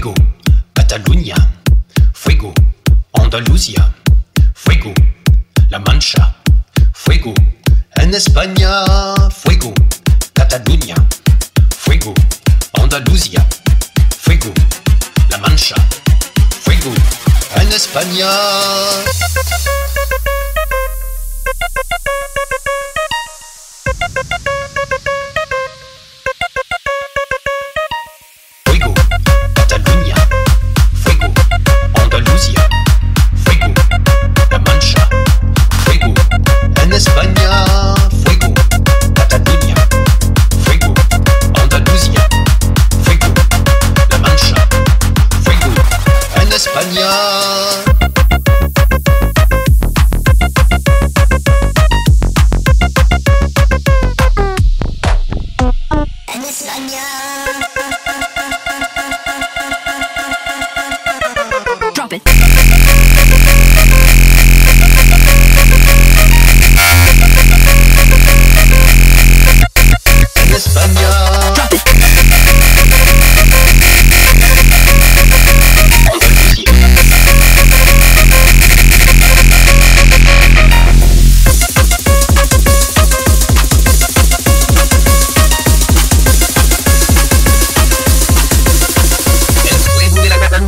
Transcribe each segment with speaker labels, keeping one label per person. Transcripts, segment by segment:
Speaker 1: Fuego, Catalunya. Fuego, Andalusia. Fuego, La Mancha. Fuego, en España. Fuego, Catalunya. Fuego, Andalusia. Fuego, La Mancha. Fuego, en España. 안녕. 안녕.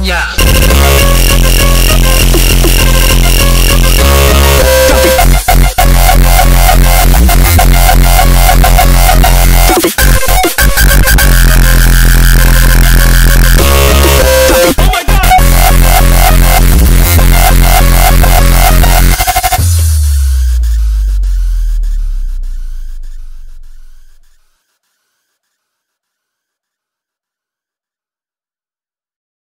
Speaker 1: Yeah.